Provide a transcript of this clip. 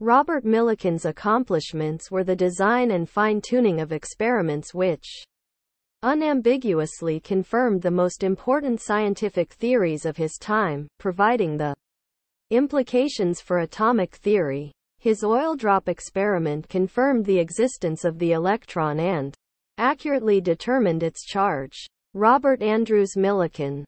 Robert Millikan's accomplishments were the design and fine-tuning of experiments which unambiguously confirmed the most important scientific theories of his time, providing the implications for atomic theory. His oil drop experiment confirmed the existence of the electron and accurately determined its charge. Robert Andrews Millikan